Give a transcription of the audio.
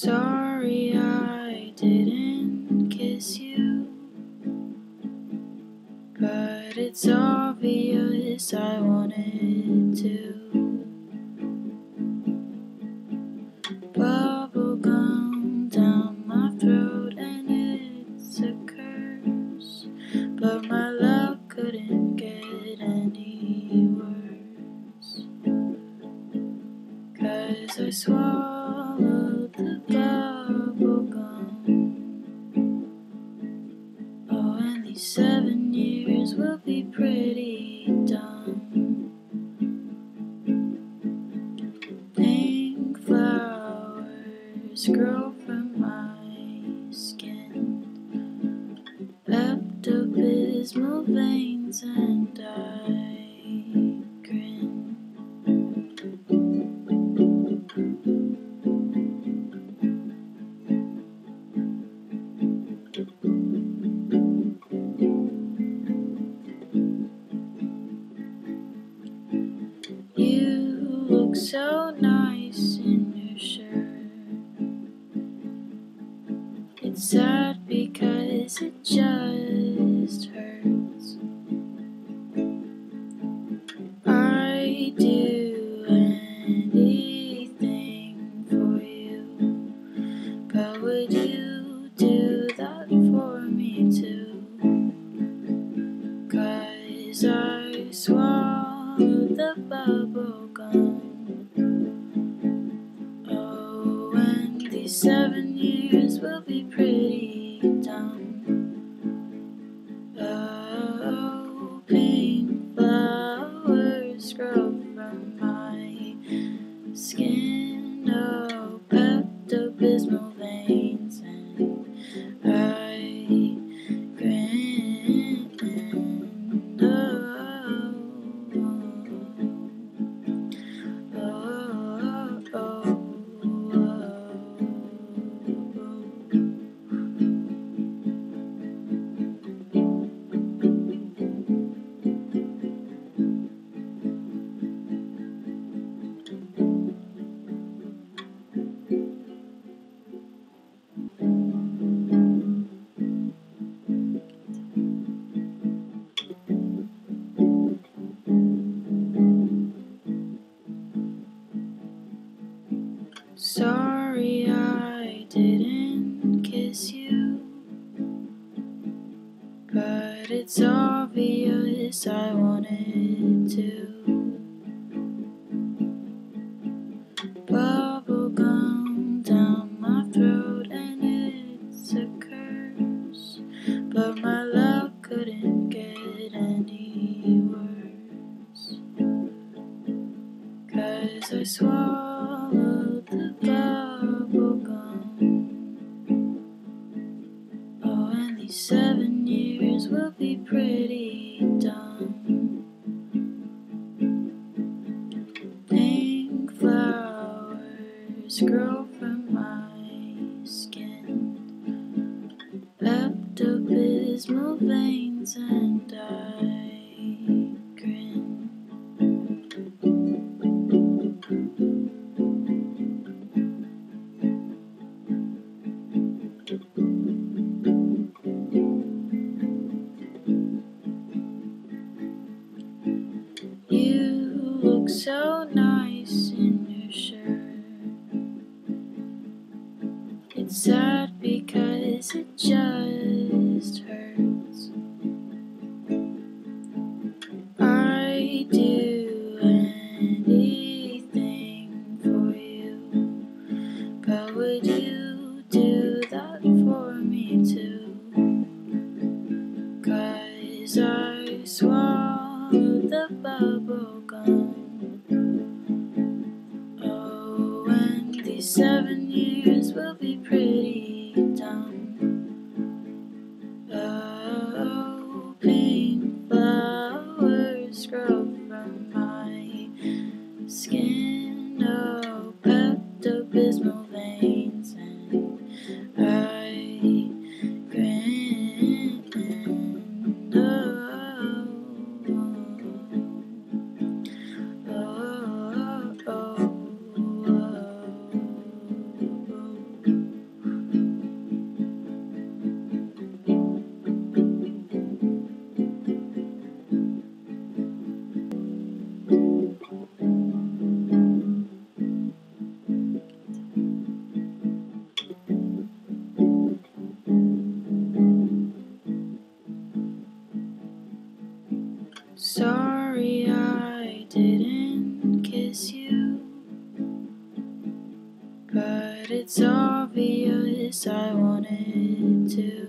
sorry I didn't kiss you. But it's obvious I wanted to. Bubble gum down my throat, and it's a curse. But my love couldn't get any worse. Cause I swore. Seven years will be pretty dumb. Pink flowers grow from my so nice in your shirt. It's sad because it just hurts. I do anything for you, but would you do that for me too? Seven years will be pretty dumb. Sorry I didn't kiss you, but it's obvious I wanted to. Seven years will be pretty dumb. Pink flowers grow from so nice seven years will be pretty dumb. Oh, pink flowers grow from my skin. I wanted to.